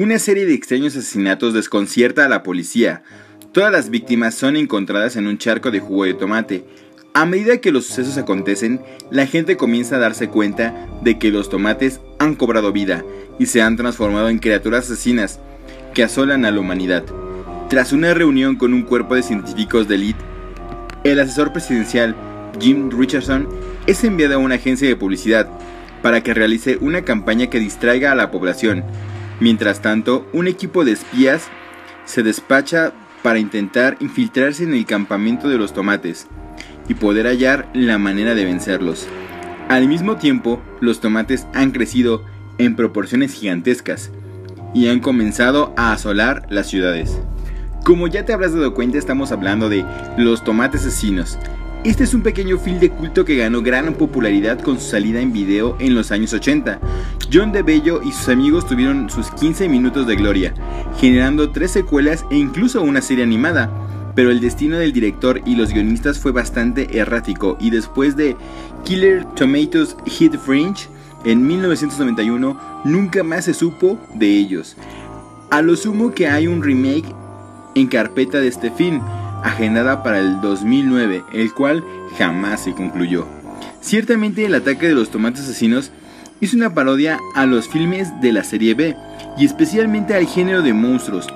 Una serie de extraños asesinatos desconcierta a la policía. Todas las víctimas son encontradas en un charco de jugo de tomate. A medida que los sucesos acontecen, la gente comienza a darse cuenta de que los tomates han cobrado vida y se han transformado en criaturas asesinas que asolan a la humanidad. Tras una reunión con un cuerpo de científicos de élite, el asesor presidencial Jim Richardson es enviado a una agencia de publicidad para que realice una campaña que distraiga a la población. Mientras tanto, un equipo de espías se despacha para intentar infiltrarse en el campamento de los tomates y poder hallar la manera de vencerlos. Al mismo tiempo, los tomates han crecido en proporciones gigantescas y han comenzado a asolar las ciudades. Como ya te habrás dado cuenta, estamos hablando de los tomates asesinos. Este es un pequeño film de culto que ganó gran popularidad con su salida en video en los años 80. John DeBello y sus amigos tuvieron sus 15 minutos de gloria, generando tres secuelas e incluso una serie animada. Pero el destino del director y los guionistas fue bastante errático y después de Killer Tomatoes Hit Fringe en 1991 nunca más se supo de ellos. A lo sumo que hay un remake en carpeta de este film, agendada para el 2009, el cual jamás se concluyó. Ciertamente el ataque de los tomates asesinos es una parodia a los filmes de la serie B y especialmente al género de monstruos.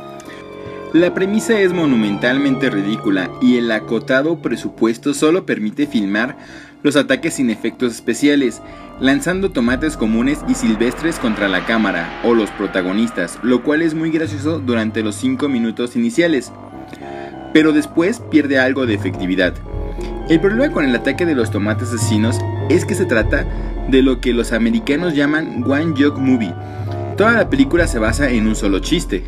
La premisa es monumentalmente ridícula y el acotado presupuesto solo permite filmar los ataques sin efectos especiales, lanzando tomates comunes y silvestres contra la cámara o los protagonistas, lo cual es muy gracioso durante los 5 minutos iniciales, pero después pierde algo de efectividad. El problema con el ataque de los tomates asesinos es que se trata de lo que los americanos llaman One Joke Movie. Toda la película se basa en un solo chiste.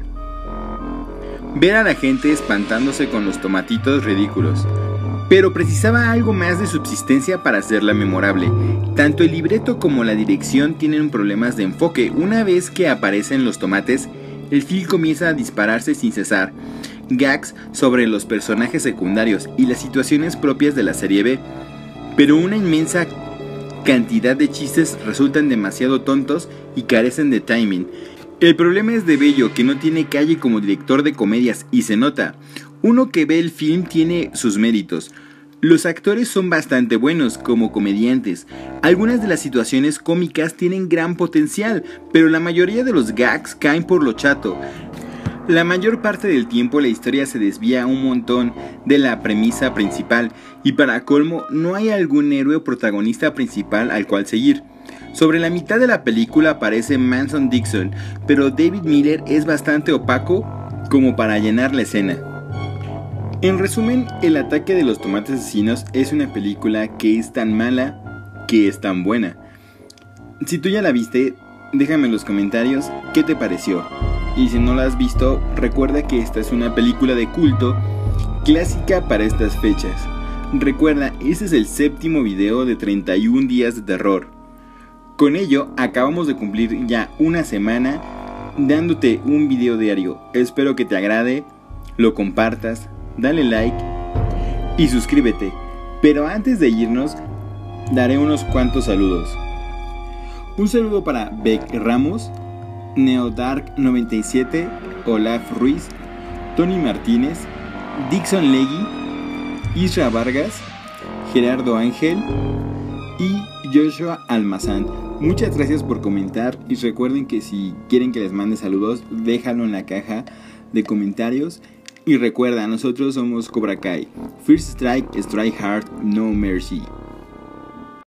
Ver a la gente espantándose con los tomatitos ridículos pero precisaba algo más de subsistencia para hacerla memorable. Tanto el libreto como la dirección tienen problemas de enfoque. Una vez que aparecen los tomates, el film comienza a dispararse sin cesar. Gags sobre los personajes secundarios y las situaciones propias de la serie B. Pero una inmensa cantidad de chistes resultan demasiado tontos y carecen de timing. El problema es de Bello, que no tiene calle como director de comedias y se nota. Uno que ve el film tiene sus méritos. Los actores son bastante buenos como comediantes. Algunas de las situaciones cómicas tienen gran potencial, pero la mayoría de los gags caen por lo chato. La mayor parte del tiempo la historia se desvía un montón de la premisa principal y para colmo no hay algún héroe protagonista principal al cual seguir. Sobre la mitad de la película aparece Manson Dixon, pero David Miller es bastante opaco como para llenar la escena. En resumen, El ataque de los tomates asesinos es una película que es tan mala que es tan buena. Si tú ya la viste, déjame en los comentarios qué te pareció. Y si no la has visto, recuerda que esta es una película de culto clásica para estas fechas. Recuerda, este es el séptimo video de 31 días de terror. Con ello, acabamos de cumplir ya una semana dándote un video diario. Espero que te agrade, lo compartas, dale like y suscríbete. Pero antes de irnos, daré unos cuantos saludos. Un saludo para Beck Ramos, Neodark97, Olaf Ruiz, Tony Martínez, Dixon Legui, Isra Vargas, Gerardo Ángel y Joshua Almazán. Muchas gracias por comentar y recuerden que si quieren que les mande saludos, déjalo en la caja de comentarios y recuerda, nosotros somos Cobra Kai. First Strike, Strike Hard, No Mercy.